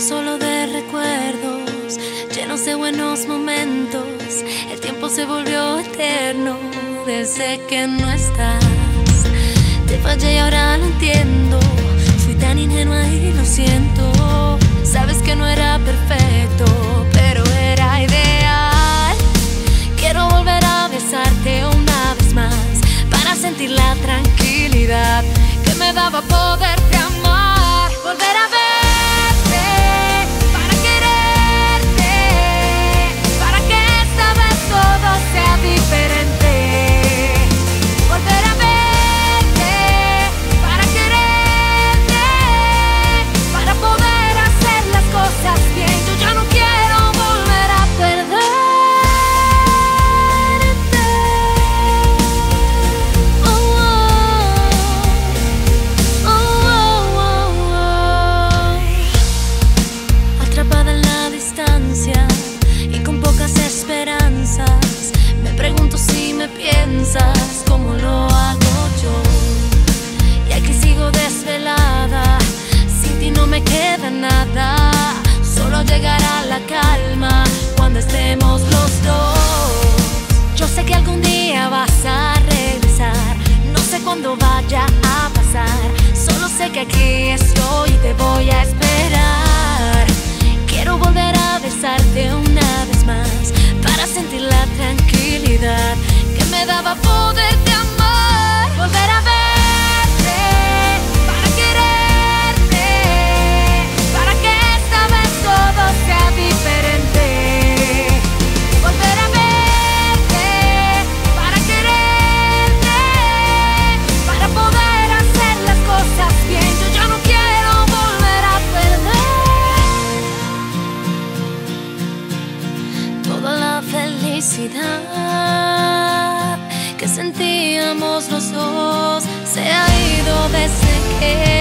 solo de recuerdos, llenos de buenos momentos. El tiempo se volvió eterno desde que no estás. Te fallé y ahora lo entiendo. Fui tan ingenua y lo siento. Sabes que no era perfecto, pero era ideal. Quiero volver a besarte una vez más para sentir la tranquilidad que me daba poderte que me daba a que sentíamos los dos se ha ido desde que